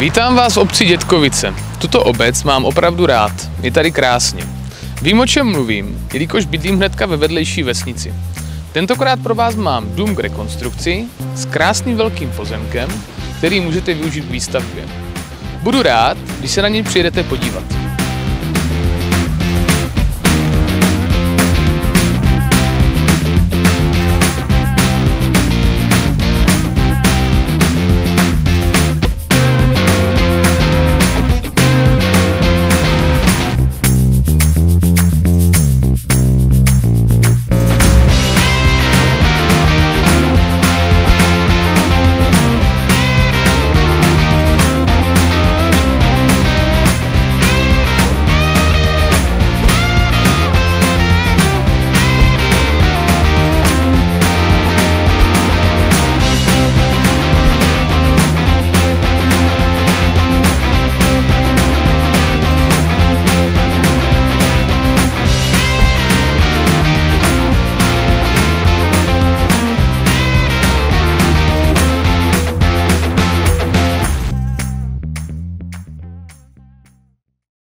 Vítám vás v obci Dětkovice. Tuto obec mám opravdu rád. Je tady krásně. Vím, o čem mluvím, jelikož bydlím hnedka ve vedlejší vesnici. Tentokrát pro vás mám dům k rekonstrukci s krásným velkým pozemkem, který můžete využít k výstavbě. Budu rád, když se na něj přijedete podívat.